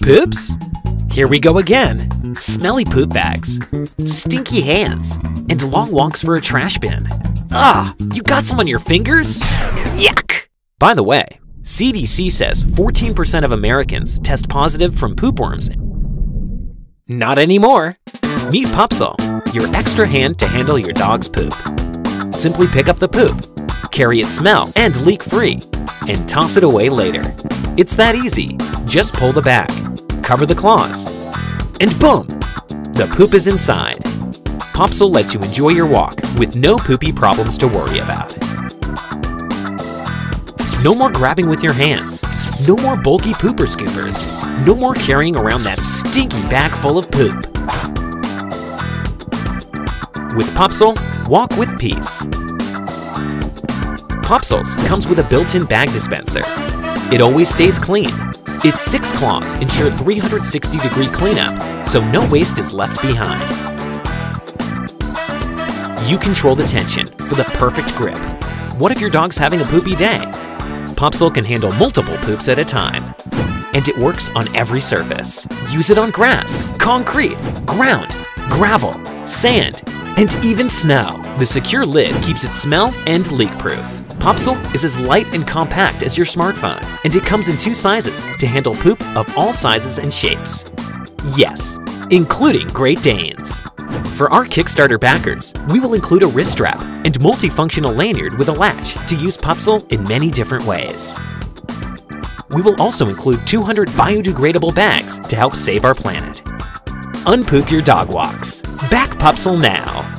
Poops? Here we go again. Smelly poop bags, stinky hands, and long walks for a trash bin. Ah, you got some on your fingers? Yuck! By the way, CDC says 14% of Americans test positive from poop worms. Not anymore. Meet Pupsule, your extra hand to handle your dog's poop. Simply pick up the poop, carry its smell and leak-free, and toss it away later. It's that easy. Just pull the bag, cover the claws, and boom! The poop is inside. Pupsule lets you enjoy your walk with no poopy problems to worry about. No more grabbing with your hands. No more bulky pooper scoopers. No more carrying around that stinky bag full of poop. With Pupsule, walk with peace. Pupsules comes with a built-in bag dispenser. It always stays clean. Its six claws ensure 360 degree cleanup, so no waste is left behind. You control the tension for the perfect grip. What if your dog's having a poopy day? Pupsule can handle multiple poops at a time. And it works on every surface. Use it on grass, concrete, ground, gravel, sand, and even snow. The secure lid keeps it smell and leak-proof. Pupsule is as light and compact as your smartphone, and it comes in two sizes to handle poop of all sizes and shapes. Yes, including Great Danes. For our Kickstarter backers, we will include a wrist strap and multifunctional lanyard with a latch to use Pupsule in many different ways. We will also include 200 biodegradable bags to help save our planet. Unpoop your dog walks. Back Pupsule now!